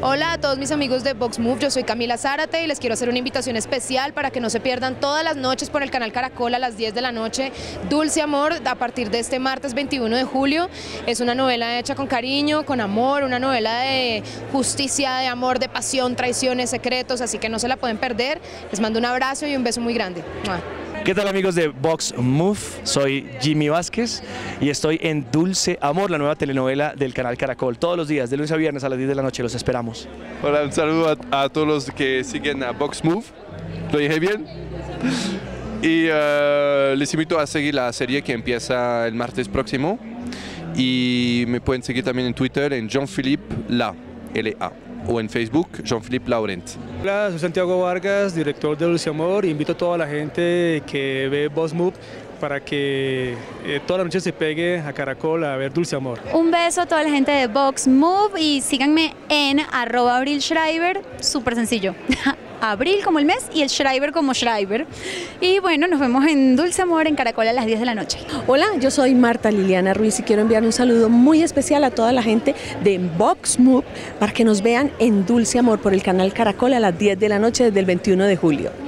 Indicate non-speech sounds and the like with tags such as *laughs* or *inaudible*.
Hola a todos mis amigos de Vox Move, yo soy Camila Zárate y les quiero hacer una invitación especial para que no se pierdan todas las noches por el canal Caracol a las 10 de la noche Dulce Amor a partir de este martes 21 de julio. Es una novela hecha con cariño, con amor, una novela de justicia, de amor, de pasión, traiciones, secretos, así que no se la pueden perder. Les mando un abrazo y un beso muy grande. ¿Qué tal amigos de Vox Move? Soy Jimmy Vázquez y estoy en Dulce Amor, la nueva telenovela del canal Caracol. Todos los días, de lunes a viernes a las 10 de la noche, los esperamos. Hola, un saludo a, todos los que siguen a Vox Move. ¿Lo dije bien? Y uh, les invito a seguir la serie que empieza el martes próximo. Y me pueden seguir también en Twitter en Jean-Philippe La, L-A o en Facebook Jean-Philippe Laurent. Hola, soy Santiago Vargas, director de Dulce Amor. Invito a toda la gente que ve Boss Move para que eh, toda la noche se pegue a Caracol a ver Dulce Amor. Un beso a toda la gente de Box Move y síganme en arroba Abril Schreiber, súper sencillo. *laughs* Abril como el mes y el Schreiber como Schreiber. Y bueno, nos vemos en Dulce Amor en Caracol a las 10 de la noche. Hola, yo soy Marta Liliana Ruiz y quiero enviar un saludo muy especial a toda la gente de Box Move para que nos vean en Dulce Amor por el canal Caracol a las 10 de la noche desde el 21 de julio.